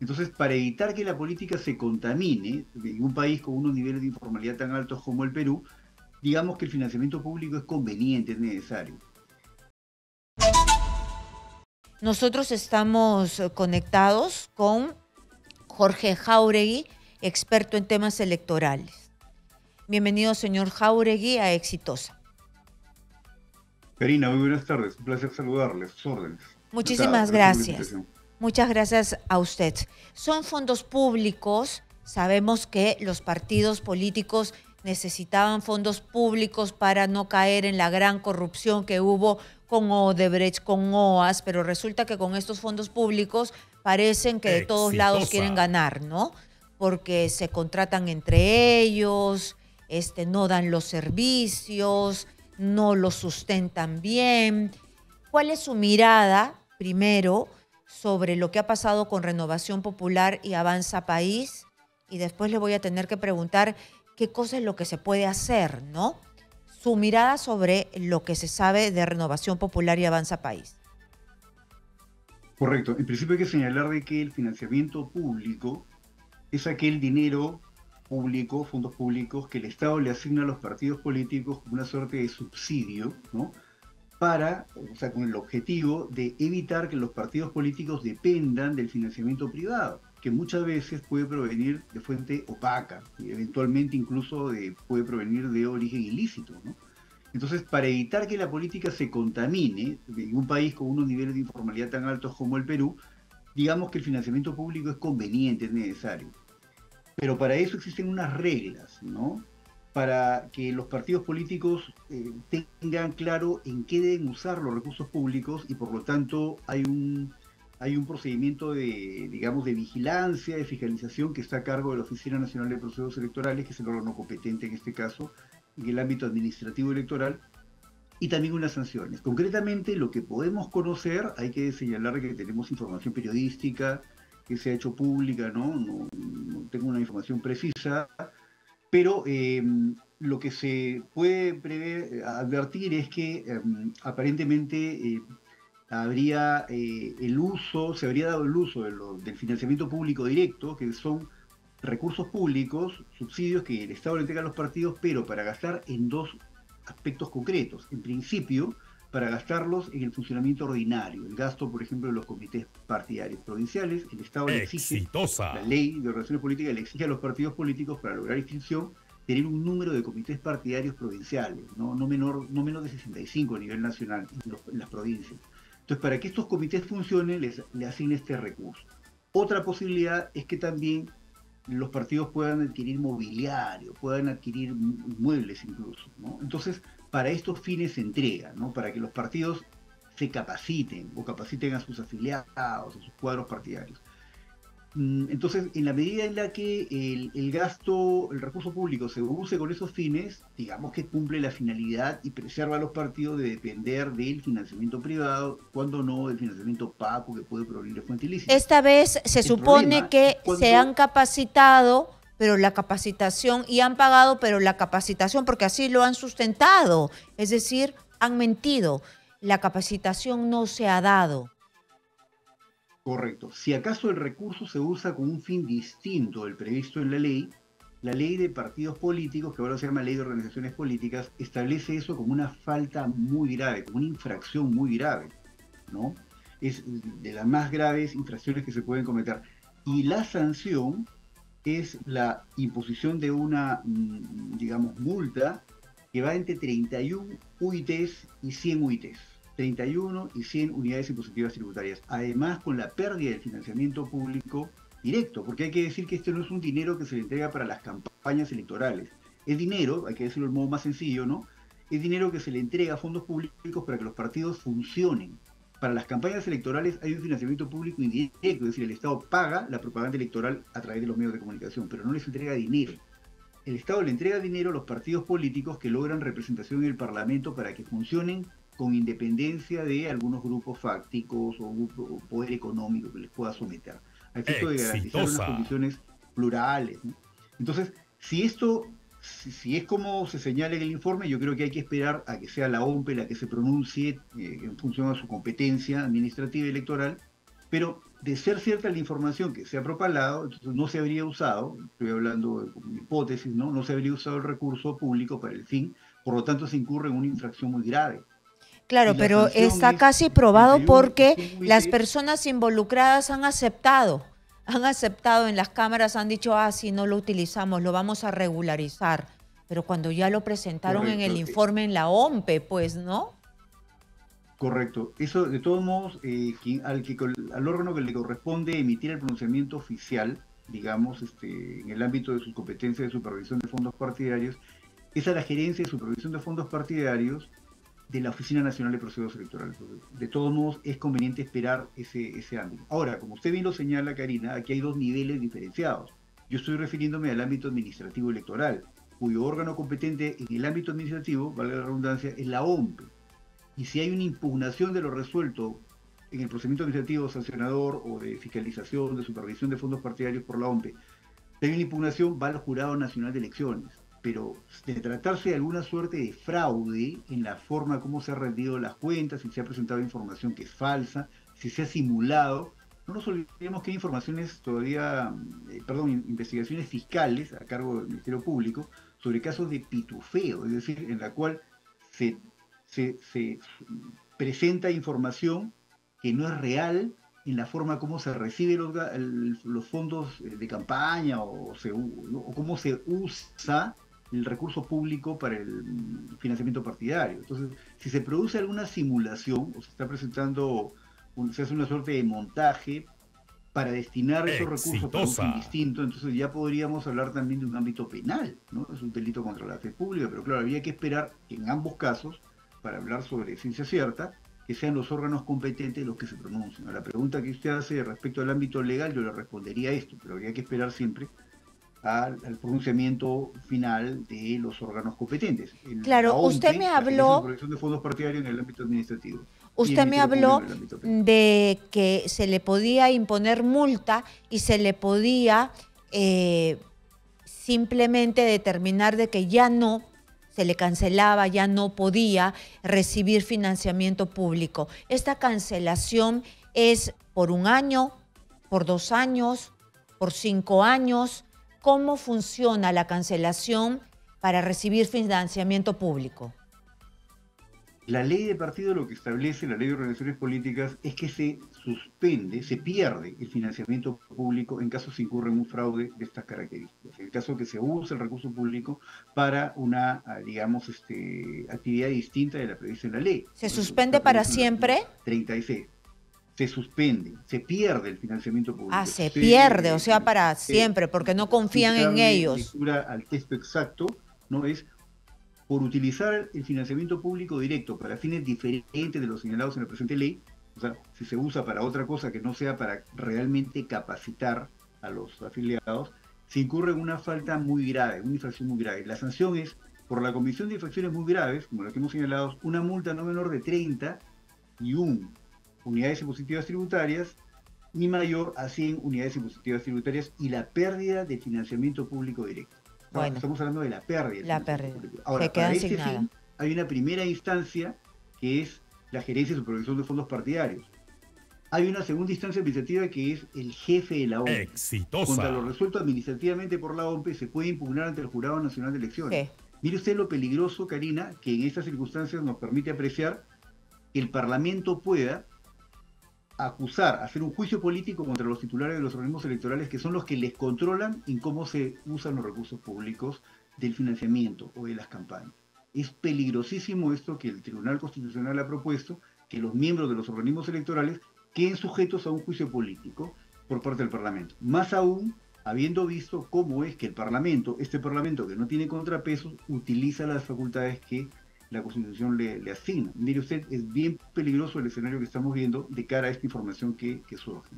Entonces, para evitar que la política se contamine en un país con unos niveles de informalidad tan altos como el Perú, digamos que el financiamiento público es conveniente, es necesario. Nosotros estamos eh, conectados con Jorge Jauregui, experto en temas electorales. Bienvenido, señor Jauregui, a Exitosa. Karina, muy buenas tardes. Un placer saludarles. Sus órdenes. Muchísimas gracias. Muchas gracias a usted. Son fondos públicos. Sabemos que los partidos políticos necesitaban fondos públicos para no caer en la gran corrupción que hubo con Odebrecht, con OAS, pero resulta que con estos fondos públicos parecen que de todos lados quieren ganar, ¿no? Porque se contratan entre ellos, este, no dan los servicios, no los sustentan bien. ¿Cuál es su mirada, primero, sobre lo que ha pasado con Renovación Popular y Avanza País? Y después le voy a tener que preguntar qué cosa es lo que se puede hacer, ¿no? Su mirada sobre lo que se sabe de Renovación Popular y Avanza País. Correcto. En principio hay que señalar de que el financiamiento público es aquel dinero público, fondos públicos, que el Estado le asigna a los partidos políticos como una suerte de subsidio, ¿no? Para, o sea, con el objetivo de evitar que los partidos políticos dependan del financiamiento privado, que muchas veces puede provenir de fuente opaca, y eventualmente incluso de, puede provenir de origen ilícito, ¿no? Entonces, para evitar que la política se contamine en un país con unos niveles de informalidad tan altos como el Perú, digamos que el financiamiento público es conveniente, es necesario. Pero para eso existen unas reglas, ¿no? Para que los partidos políticos eh, tengan claro en qué deben usar los recursos públicos y por lo tanto hay un, hay un procedimiento de, digamos, de vigilancia, de fiscalización que está a cargo de la Oficina Nacional de Procesos Electorales, que es el órgano competente en este caso, en el ámbito administrativo electoral, y también unas sanciones. Concretamente, lo que podemos conocer, hay que señalar que tenemos información periodística, que se ha hecho pública, ¿no? No, tengo una información precisa, pero eh, lo que se puede prever, advertir es que eh, aparentemente eh, habría el uso, se habría dado el uso del financiamiento público directo, que son recursos públicos, subsidios que el Estado le entrega a los partidos, pero para gastar en dos aspectos concretos. En principio, para gastarlos en el funcionamiento ordinario. El gasto, por ejemplo, de los comités partidarios provinciales, el Estado le exige, la ley de relaciones políticas le exige a los partidos políticos para lograr inscripción tener un número de comités partidarios provinciales, no, no, menor, no menos de 65 a nivel nacional en, las provincias. Entonces, para que estos comités funcionen, les, le asigna este recurso. Otra posibilidad es que también los partidos puedan adquirir mobiliario, puedan adquirir muebles incluso. ¿no? Entonces, para estos fines se entrega, ¿no? Para que los partidos se capaciten o capaciten a sus afiliados, a sus cuadros partidarios. Mm, entonces, en la medida en la que el, gasto, el recurso público se use con esos fines, digamos que cumple la finalidad y preserva a los partidos de depender del financiamiento privado, cuando no del financiamiento opaco que puede provenir de fuente ilícita. Esta vez se supone que se han capacitado pero la capacitación, y han pagado, pero la capacitación, porque así lo han sustentado, es decir, han mentido. La capacitación no se ha dado. Correcto. Si acaso el recurso se usa con un fin distinto del previsto en la ley, la ley de partidos políticos, que ahora se llama ley de organizaciones políticas, establece eso como una falta muy grave, como una infracción muy grave, ¿no? Es de las más graves infracciones que se pueden cometer. Y la sanción es la imposición de una, mm, digamos, multa que va entre 31 UITs y 100 UITs. 31 y 100 unidades impositivas tributarias. Además, con la pérdida del financiamiento público directo, porque hay que decir que este no es un dinero que se le entrega para las campañas electorales. Es dinero, hay que decirlo de modo más sencillo, ¿no? Es dinero que se le entrega a fondos públicos para que los partidos funcionen para las campañas electorales hay un financiamiento público indirecto, es decir, el Estado paga la propaganda electoral a través de los medios de comunicación, pero no les entrega dinero. El Estado le entrega dinero a los partidos políticos que logran representación en el Parlamento para que funcionen con independencia de algunos grupos fácticos o, poder económico que les pueda someter, a efecto de garantizar unas condiciones plurales. Entonces, si esto si, es como se señala en el informe, yo creo que hay que esperar a que sea la OMPE la que se pronuncie eh, en función de su competencia administrativa y electoral Pero de ser cierta la información que se ha propalado, entonces no se habría usado, estoy hablando de hipótesis, ¿no? No se habría usado el recurso público para el fin, por lo tanto se incurre en una infracción muy grave. Claro, pero está casi probado porque las personas involucradas han aceptado, han aceptado en las cámaras, han dicho, ah, si no lo utilizamos, lo vamos a regularizar. Pero cuando ya lo presentaron en el informe en la OMPE, pues, ¿no? Correcto. Eso, de todos modos, eh, al, al órgano que le corresponde emitir el pronunciamiento oficial, digamos, este, en el ámbito de sus competencias de supervisión de fondos partidarios, es a la gerencia de supervisión de fondos partidarios de la Oficina Nacional de Procesos Electorales. De todos modos, es conveniente esperar ese, ese ámbito. Ahora, como usted bien lo señala, Karina, aquí hay dos niveles diferenciados. Yo estoy refiriéndome al ámbito administrativo electoral, cuyo órgano competente en el ámbito administrativo, valga la redundancia, es la OMPE. Y si hay una impugnación de lo resuelto en el procedimiento administrativo sancionador o de fiscalización, de supervisión de fondos partidarios por la OMPE, si hay una impugnación, va al Jurado Nacional de Elecciones pero de tratarse de alguna suerte de fraude en la forma como se han rendido las cuentas, si se ha presentado información que es falsa, si se ha simulado, no nos olvidemos que hay informaciones todavía, eh, perdón, investigaciones fiscales a cargo del Ministerio Público sobre casos de pitufeo, es decir, en la cual se, se, presenta información que no es real en la forma como se reciben los, los fondos de campaña se, o cómo se usa el recurso público para el financiamiento partidario. Entonces, si se produce alguna simulación o se está presentando, se hace una suerte de montaje para destinar esos recursos para un fin distinto, entonces ya podríamos hablar también de un ámbito penal, ¿no? Es un delito contra la fe pública, pero claro, había que esperar en ambos casos, para hablar sobre ciencia cierta, que sean los órganos competentes los que se pronuncien. A la pregunta que usted hace respecto al ámbito legal, yo le respondería esto, pero habría que esperar siempre al, pronunciamiento final de los órganos competentes. claro, usted me habló... de fondos partidarios en el ámbito administrativo. Usted me habló de que se le podía imponer multa y se le podía eh, simplemente determinar de que ya no se le cancelaba, ya no podía recibir financiamiento público. Esta cancelación es por un año, por dos años, por cinco años, cómo funciona la cancelación para recibir financiamiento público. La ley de partido lo que establece, la ley de organizaciones políticas, es que se suspende, se pierde el financiamiento público en caso se incurre en un fraude de estas características. En el caso que se use el recurso público para una, ah, digamos, este, actividad distinta de la prevista en la ley. ¿Se suspende para siempre? 36 se suspende, se pierde el financiamiento público. Ah, se, pierde, o sea, para siempre, porque no confían en ellos. al texto exacto, ¿no? Es por utilizar el financiamiento público directo para fines diferentes de los señalados en la presente ley, o sea, si se usa para otra cosa que no sea para realmente capacitar a los afiliados, se incurre en una falta muy grave, una infracción muy grave. La sanción es, por la comisión de infracciones muy graves, como la que hemos señalado, una multa no menor de 30 y un unidades impositivas tributarias ni mayor a 100 unidades impositivas tributarias y la pérdida de financiamiento público directo. estamos hablando de la pérdida. La pérdida. Ahora, para este fin, hay una primera instancia que es la gerencia de supervisión de fondos partidarios. Hay una segunda instancia administrativa que es el jefe de la OMP. Exitosa. Contra lo resuelto administrativamente por la OMP se puede impugnar ante el Jurado Nacional de Elecciones. Mire usted lo peligroso, Karina, que en estas circunstancias nos permite apreciar que el Parlamento pueda acusar, hacer un juicio político contra los titulares de los organismos electorales que son los que les controlan en cómo se usan los recursos públicos del financiamiento o de las campañas. Es peligrosísimo esto que el Tribunal Constitucional ha propuesto, que los miembros de los organismos electorales queden sujetos a un juicio político por parte del Parlamento. Más aún, habiendo visto cómo es que el Parlamento, este Parlamento que no tiene contrapesos, utiliza las facultades que la Constitución le, asigna. Mire usted, es bien peligroso el escenario que estamos viendo de cara a esta información que, surge.